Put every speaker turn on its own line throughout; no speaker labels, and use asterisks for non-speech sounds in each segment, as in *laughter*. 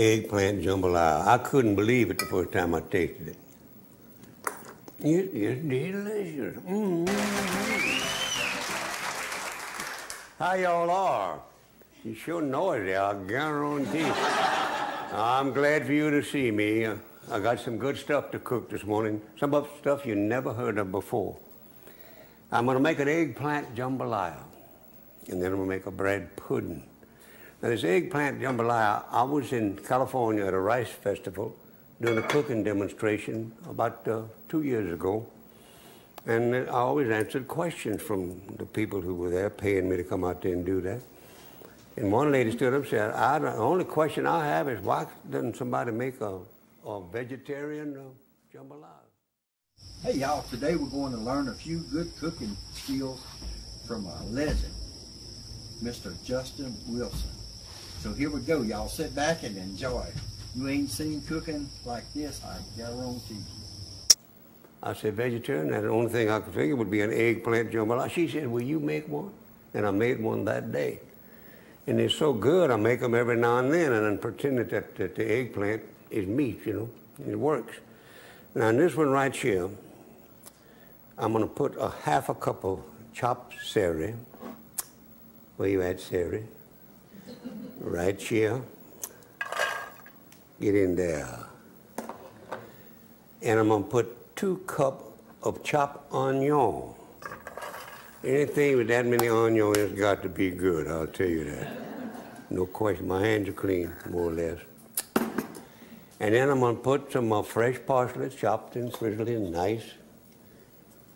eggplant jambalaya. I couldn't believe it the first time I tasted it. It is delicious. Mm. How y'all are? You sure noisy, I guarantee. I'm glad for you to see me. I got some good stuff to cook this morning. Some stuff you never heard of before. I'm going to make an eggplant jambalaya, and then I'm to make a bread pudding. Now, this eggplant jambalaya, I was in California at a rice festival doing a cooking demonstration about uh, two years ago. And I always answered questions from the people who were there paying me to come out there and do that. And one lady stood up and said, the only question I have is why doesn't somebody make a, a vegetarian uh, jambalaya?
Hey y'all, today we're going to learn a few good cooking skills from a legend, Mr. Justin Wilson. So here we go, y'all sit back and enjoy. You ain't seen cooking like this, I guarantee you.
I said, vegetarian? And the only thing I could figure would be an eggplant jambalaya. She said, will you make one? And I made one that day. And they're so good, I make them every now and then and pretend that, that the eggplant is meat, you know. It works. Now, in this one right here, I'm going to put a half a cup of chopped celery. Where you at, celery? Right here. Get in there. And I'm going to put two cup of chopped onion. Anything with that many onions has got to be good, I'll tell you that. No question. My hands are clean, more or less. And then I'm to put some uh, fresh parsley, chopped and frizzled in nice.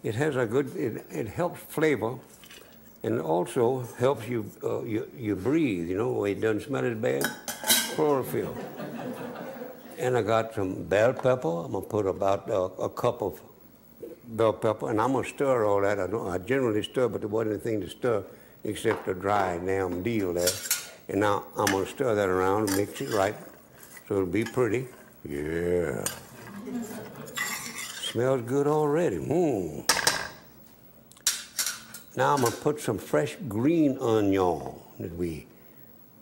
It has a good, it, it helps flavor and also helps you, uh, you, you breathe, you know, it doesn't smell as bad. Chlorophyll. and I got some bell pepper. I'm to put about uh, a cup of bell pepper, and I'm to stir all that. I, don't, I generally stir, but there wasn't anything to stir except a dry damn deal there. And now I'm to stir that around and mix it right so it'll be pretty. Yeah. Smells good already. Mmm. Now I'm to put some fresh green onion that we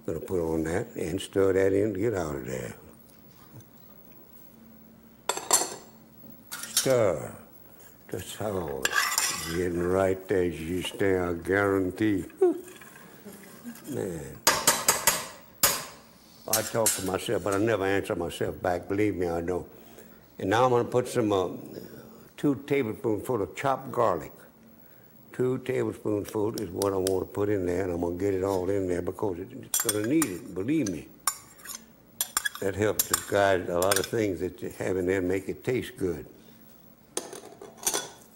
going to put on that and stir that in to get out of there. Stir. That's how getting right there, you stay, I guarantee. Man. I talk to myself, but I never answer myself back. Believe me, I know. And now I'm going to put some uh, two tablespoonfuls of chopped garlic. Two tablespoonfuls is what I want to put in there, and I'm going to get it all in there because it's going to need it. Believe me. That helps to guide a lot of things that you have in there make it taste good.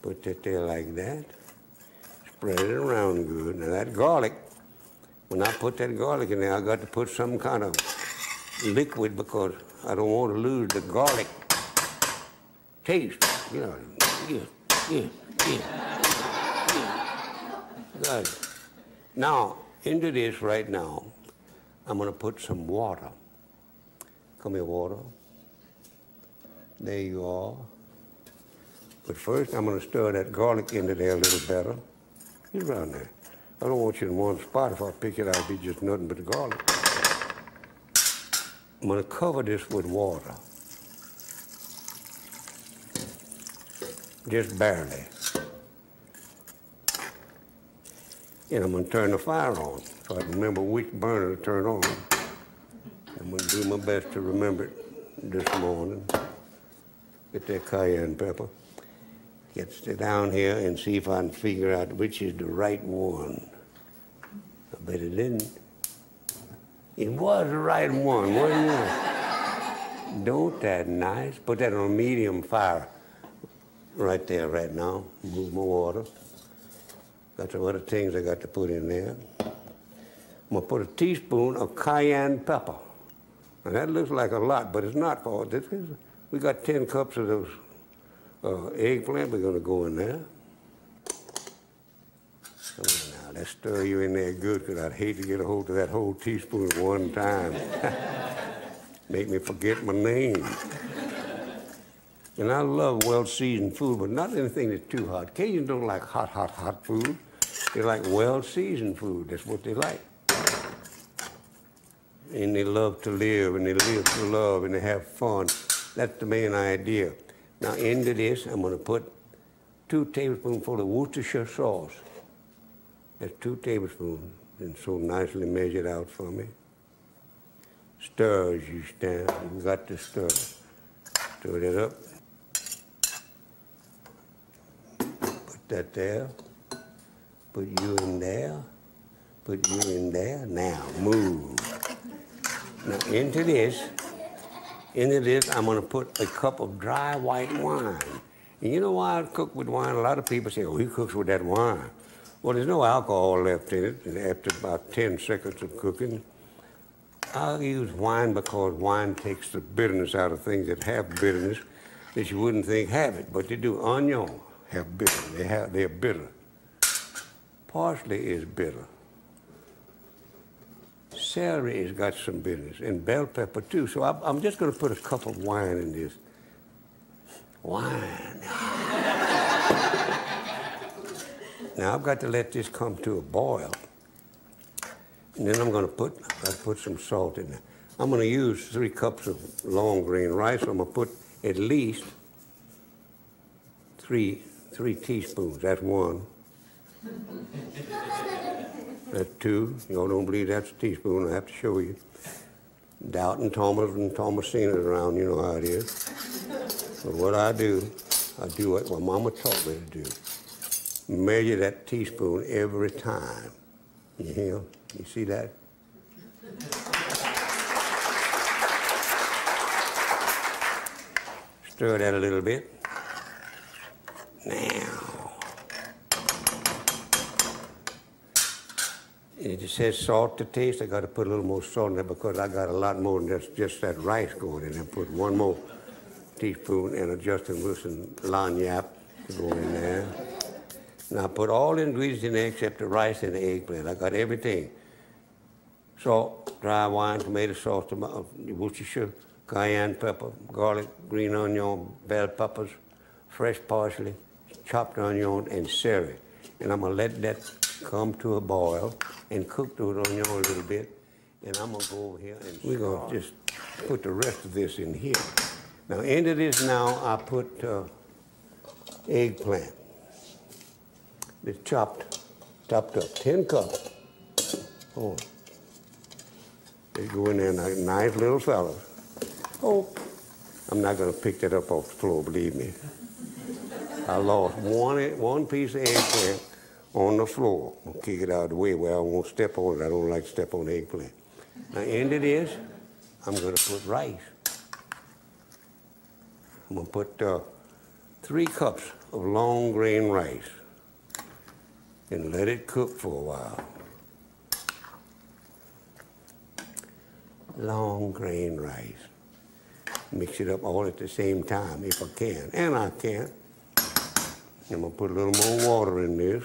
Put that there like that. Spread it around good. Now that garlic, when I put that garlic in there, I got to put some kind of liquid because I don't want to lose the garlic taste. You know, yeah, yeah, yeah. Good. Now, into this right now, I'm going to put some water. Come here, water. There you are. But first, I'm going to stir that garlic into there a little better. Get around there. I don't want you in one spot. If I pick it it'll be just nothing but the garlic. I'm going to cover this with water. Just barely. And I'm to turn the fire on so I can remember which burner to turn on. I'm to do my best to remember it this morning. Get that cayenne pepper. Get down here and see if I can figure out which is the right one. I bet it didn't. It was the right one, wasn't it? Don't that nice? Put that on medium fire right there right now. Move my water. Got some other things I got to put in there. I'm gonna put a teaspoon of cayenne pepper. Now that looks like a lot, but it's not for this. Is, we got 10 cups of those uh, eggplant. We're gonna go in there. Come on Now let's stir you in there good, because I'd hate to get a hold of that whole teaspoon at one time. *laughs* Make me forget my name. And I love well-seasoned food, but not anything that's too hot. Cajuns don't like hot, hot, hot food. They like well-seasoned food. That's what they like. and they love to live, and they live to love, and they have fun. That's the main idea. Now into this, I'm going to put two tablespoonfuls of Worcestershire sauce. That's two tablespoons, and so nicely measured out for me. Stir as you stand. You got to stir. Stir it up. That there. Put you in there. Put you in there. Now move. Now into this, into this, I'm going to put a cup of dry white wine. And you know why I cook with wine? A lot of people say, oh, he cooks with that wine. Well, there's no alcohol left in it. And after about 10 seconds of cooking, I use wine because wine takes the bitterness out of things that have bitterness that you wouldn't think have it, but they do. Onion have bitter. They have, they're bitter. Parsley is bitter. Celery has got some bitterness, and bell pepper too. So I, I'm just going to put a cup of wine in this. Wine. now I've got to let this come to a boil. And then I'm going to put, I put some salt in there. I'm going to use three cups of long grain rice. I'm going to put at least three, three teaspoons. That's one. That's two. Y'all don't believe that's a teaspoon. I have to show you. Doubting Thomas and Thomasina's around, you know how it is. But what I do, I do what my mama taught me to do. Measure that teaspoon every time. You hear? You see that? Stir that a little bit. It says salt to taste. I got to put a little more salt in there because I got a lot more than just, just that rice going in there. Put one more teaspoon and a Justin Wilson lagniappe to go in there. Now put all the ingredients in there except the rice and the eggplant. I got everything. Salt, dry wine, tomato sauce, tomato, uh, Worcestershire, cayenne pepper, garlic, green onion, bell peppers, fresh parsley, chopped onion, and celery. And I'm gonna let that come to a boil and cook the onion a little bit. And I'm gonna go over here and we're gonna just put the rest of this in here. Now into this now I put uh, eggplant. It's chopped, chopped up, 10 cups. Oh. They go in there like nice little fellas. Oh, I'm not gonna pick that up off the floor, believe me. I lost one, one piece of eggplant on the floor. I'll kick it out of the way where I won't step on it. I don't like to step on eggplant. Now, into this, I'm going to put rice. I'm to put uh, three cups of long grain rice and let it cook for a while. Long grain rice. Mix it up all at the same time if I can, and I can. I'm gonna put a little more water in this.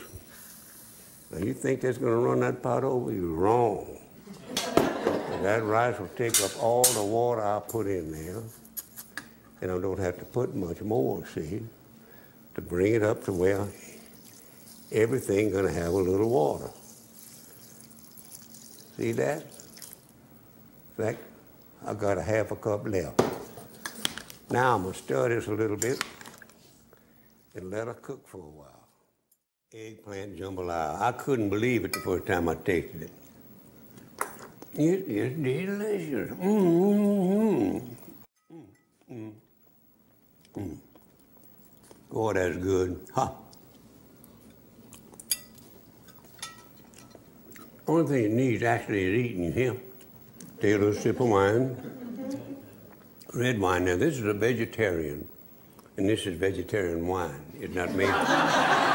You think that's gonna run that pot over? You're wrong. that rice will take up all the water I put in there. And I don't have to put much more, see, to bring it up to where everything's gonna have a little water. See that? In fact, I got a half a cup left. Now I'm gonna stir this a little bit and let her cook for a while. Eggplant jambalaya. I couldn't believe it the first time I tasted it. It is delicious. Mm-hmm. Mm-hmm. Mm. Oh, that's good. Huh. Only thing it needs actually is eating here. Take a little sip of wine. Red wine. Now, this is a vegetarian and this is vegetarian wine. It's not made.